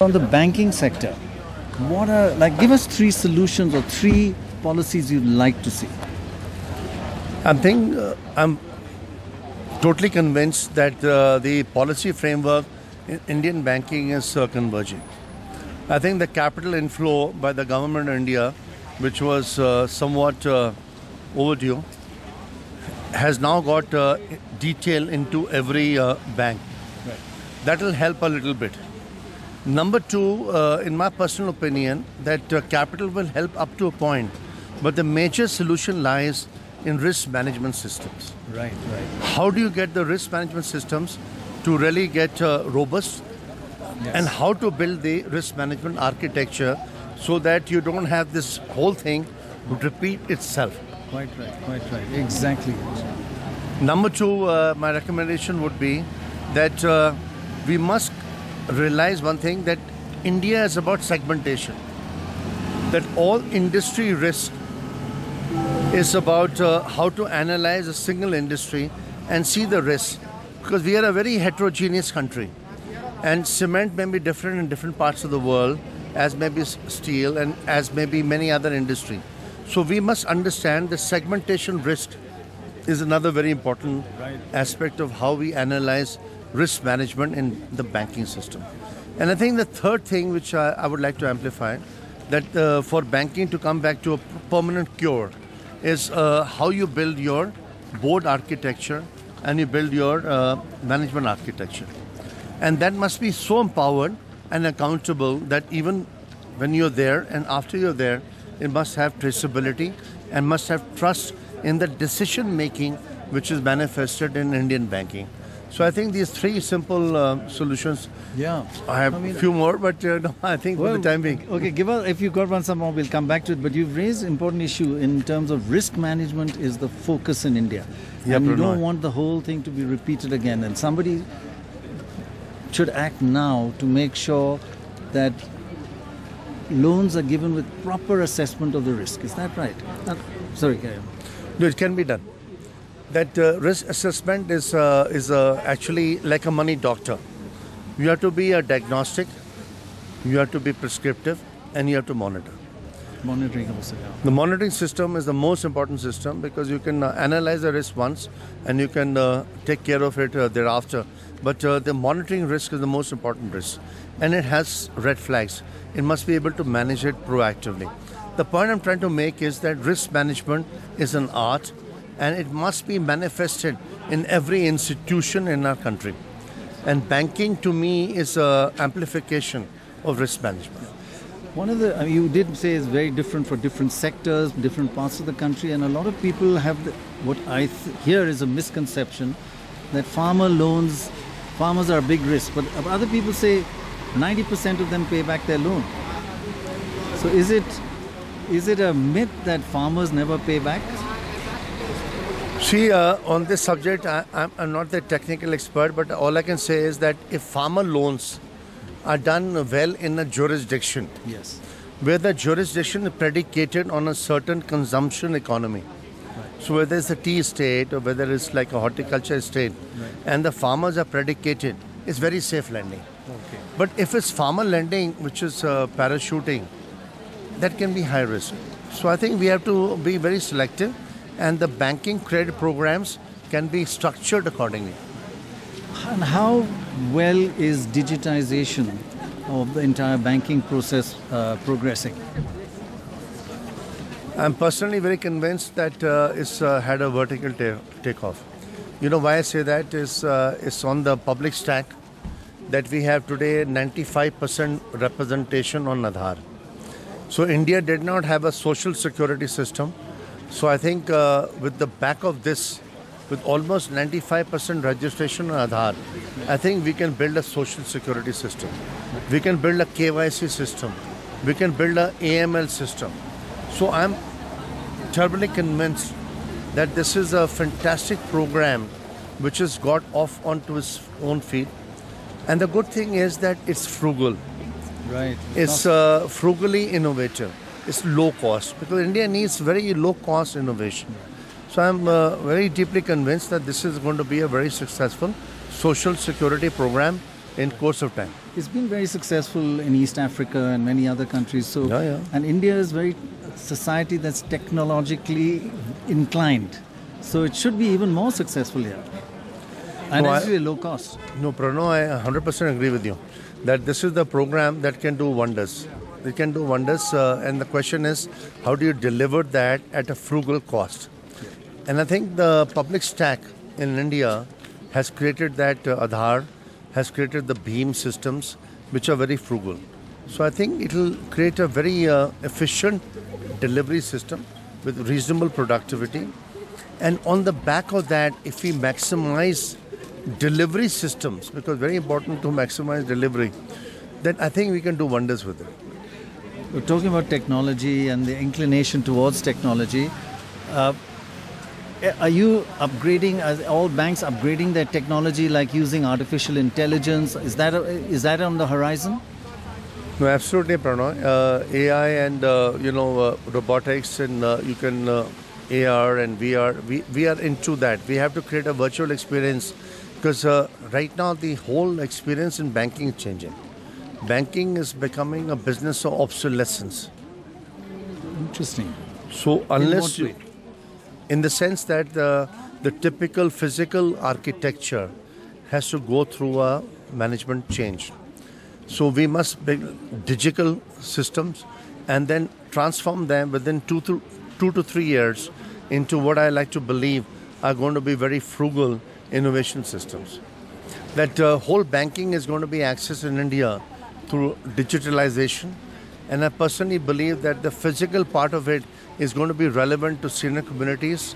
On the banking sector, what are like give us three solutions or three policies you'd like to see? I think uh, I'm totally convinced that uh, the policy framework in Indian banking is uh, converging. I think the capital inflow by the government of India, which was uh, somewhat uh, overdue, has now got uh, detail into every uh, bank. Right. That will help a little bit. Number two, uh, in my personal opinion, that uh, capital will help up to a point, but the major solution lies in risk management systems. Right, right. How do you get the risk management systems to really get uh, robust, and how to build the risk management architecture so that you don't have this whole thing repeat itself. Quite right, quite right. Exactly. Number two, uh, my recommendation would be that uh, we must realize one thing that India is about segmentation. That all industry risk is about uh, how to analyze a single industry and see the risk. Because we are a very heterogeneous country. And cement may be different in different parts of the world, as may be steel and as may be many other industry. So we must understand the segmentation risk is another very important Right. aspect of how we analyze risk management in the banking system. And I think the third thing which I, I would like to amplify that uh, for banking to come back to a permanent cure is uh, how you build your board architecture and you build your uh, management architecture. And that must be so empowered and accountable that even when you're there and after you're there, it must have traceability and must have trust in the decision making which is manifested in Indian banking. So I think these three simple uh, solutions. Yeah. I have I mean- a few more, but uh, no, I think for the time being. Okay, give us if you got one some more, we'll come back to it. But you've raised important issue in terms of risk management is the focus in India, Yeah, and you don't want the whole thing to be repeated again. And somebody should act now to make sure that loans are given with proper assessment of the risk. Is that right? Uh, sorry, carry on. No, it can be done. That uh, risk assessment is uh, is uh, actually like a money doctor. You have to be a diagnostic, you have to be prescriptive, and you have to monitor. monitoring also. Yeah. The monitoring system is the most important system because you can uh, analyze the risk once and you can uh, take care of it uh, thereafter. But uh, the monitoring risk is the most important risk and it has red flags. It must be able to manage it proactively. The point I'm trying to make is that risk management is an art and it must be manifested in every institution in our country. And banking to me is a amplification of risk management. One of the I mean, you did say is very different for different sectors, different parts of the country, and a lot of people have the, what I hear is a misconception that farmer loans, farmers are a big risk, but other people say 90% of them pay back their loan. So is it is it a myth that farmers never pay back? See, uh, on this subject, I, I'm, I'm not the technical expert, but all I can say is that if farmer loans are done well in a jurisdiction Yes. where the jurisdiction is predicated on a certain consumption economy, right. so whether it's a tea state or whether it's like a horticulture estate, and the farmers are predicated, it's very safe lending. Okay. But if it's farmer lending, which is uh, parachuting, that can be high risk. So I think we have to be very selective, and the banking credit programs can be structured accordingly. And how well is digitization of the entire banking process uh, progressing? I'm personally very convinced that uh, it's uh, had a vertical ta- takeoff. You know why I say that is uh, it's on the public stack that we have today 95% representation on Aadhaar. So India did not have a social security system. So I think uh, with the back of this, with almost 95% registration on Aadhaar, I think we can build a social security system. We can build a KYC system. We can build a AML system. So I'm terribly convinced that this is a fantastic program which has got off onto its own feet. And the good thing is that it's frugal. Right. It's uh, frugally innovative. It's low cost because India needs very low cost innovation. So I'm uh, very deeply convinced that this is going to be a very successful social security program in course of time. It's been very successful in East Africa and many other countries. So, Yeah, yeah. and India is very society that's technologically inclined. So it should be even more successful here. And No, I- actually low cost. No, Prannoy, I 100% agree with you that this is the program that can do wonders. It can do wonders, uh, and the question is, how do you deliver that at a frugal cost? And I think the public stack in India has created that uh, Aadhaar, has created the BHIM systems, which are very frugal. So I think it will create a very uh, efficient delivery system with reasonable productivity. And on the back of that, if we maximize delivery systems, because very important to maximize delivery, then I think we can do wonders with it. We're talking about technology and the inclination towards technology. Uh, are you upgrading? Are all banks upgrading their technology, like using artificial intelligence? Is that is that on the horizon? No, absolutely, Prannoy. Uh, AI and uh, you know uh, robotics and uh, you can uh, AR and VR. We we are into that. We have to create a virtual experience because right now the whole experience in banking is changing. Banking is becoming a business of obsolescence. Interesting. So unless what you, in the sense that the the typical physical architecture has to go through a management change. So we must build digital systems and then transform them within two to two to three years into what I like to believe are going to be very frugal innovation systems. That uh, whole banking is going to be accessed in India through digitalization, and I personally believe that the physical part of it is going to be relevant to senior communities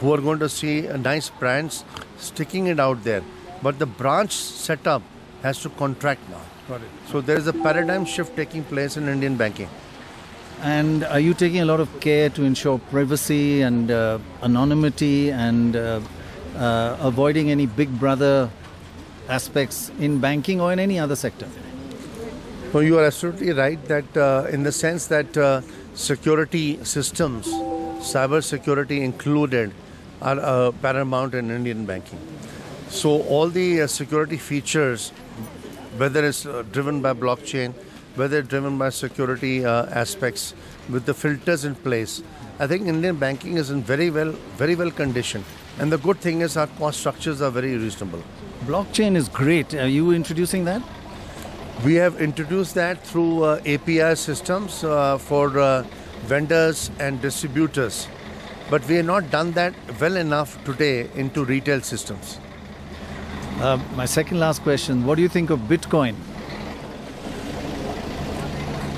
who are going to see nice brands sticking it out there. But the branch setup has to contract now. So there is a paradigm shift taking place in Indian banking. And are you taking a lot of care to ensure privacy and uh, anonymity and uh, uh, avoiding any big brother aspects in banking or in any other sector? No, you are absolutely right that uh, in the sense that uh, security systems, cyber security included, are uh, paramount in Indian banking. So all the uh, security features, whether it's uh, driven by blockchain, whether driven by security uh, aspects, with the filters in place, I think Indian banking is in very well, very well conditioned. And the good thing is our cost structures are very reasonable. Blockchain is great. Are you introducing that? We have introduced that through uh, API systems uh, for uh, vendors and distributors, but we have not done that well enough today into retail systems. Uh, my second last question What do you think of Bitcoin?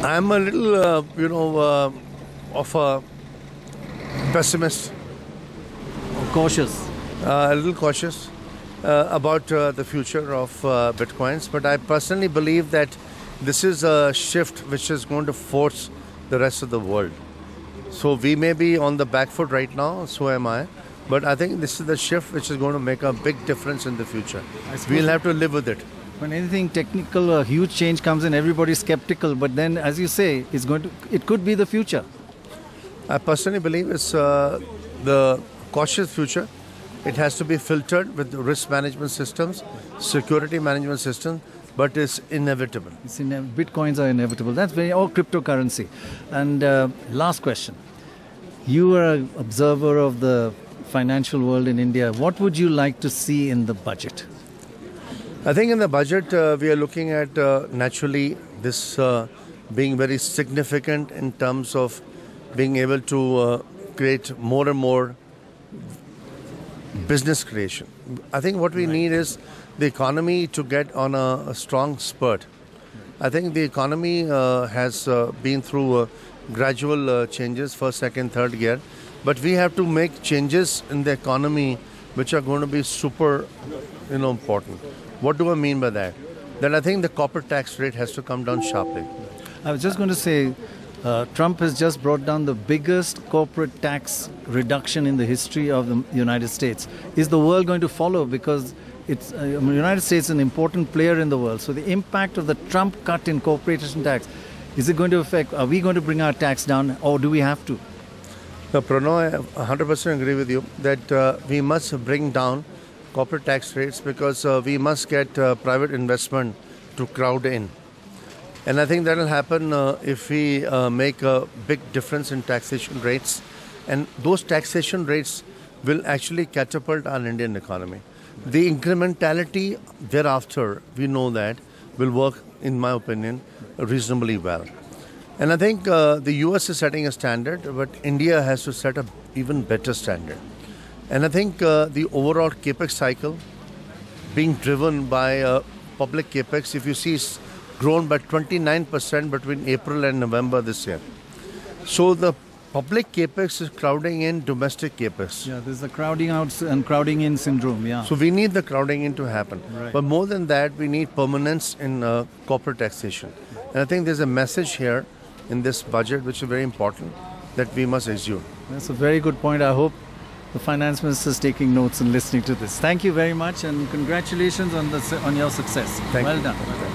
I'm a little, uh, you know, uh, of a pessimist, Cautious. uh, a little cautious about uh, the future of uh, bitcoins. But I personally believe that this is a shift which is going to force the rest of the world. So we may be on the back foot right now, so am I. But I think this is the shift which is going to make a big difference in the future. We'll have to live with it. When anything technical or huge change comes in, everybody's skeptical. But then, as you say, it's going to. It could be the future. I personally believe it's uh, the cautious future. It has to be filtered with risk management systems, security management systems, but it's inevitable. It's ine- Bitcoins are inevitable. That's very or cryptocurrency. And uh, last question: You are an observer of the financial world in India. What would you like to see in the budget? I think in the budget uh, we are looking at uh, naturally this uh, being very significant in terms of being able to uh, create more and more business creation. I think what we need is the economy to get on a, a strong spurt. I think the economy uh, has uh, been through uh, gradual uh, changes, first, second, third gear, but we have to make changes in the economy which are going to be super, you know, important. What do I mean by that? That I think the corporate tax rate has to come down sharply. I was just going to say, uh, Trump has just brought down the biggest corporate tax reduction in the history of the United States. Is the world going to follow? Because it's uh, the United States is an important player in the world. So the impact of the Trump cut in corporation tax is it going to affect? Are we going to bring our tax down, or do we have to? Now, Prannoy, I 100% agree with you that uh, we must bring down corporate tax rates because uh, we must get uh, private investment to crowd in. And I think that will happen uh, if we uh, make a big difference in taxation rates. And those taxation rates will actually catapult our Indian economy. The incrementality thereafter, we know that, will work, in my opinion, reasonably well. And I think uh, the US is setting a standard, but India has to set a even better standard. And I think uh, the overall capex cycle being driven by uh, public capex, if you see, grown by 29% between April and November this year. So the public capex is crowding in domestic capex. Yeah, there's a crowding out and crowding in syndrome. Yeah. So we need the crowding in to happen. Right. But more than that, we need permanence in uh, corporate taxation. And I think there's a message here in this budget which is very important that we must exude. That's a very good point. I hope the finance minister is taking notes and listening to this. Thank you very much, and congratulations on the on your success. Thank well you. done.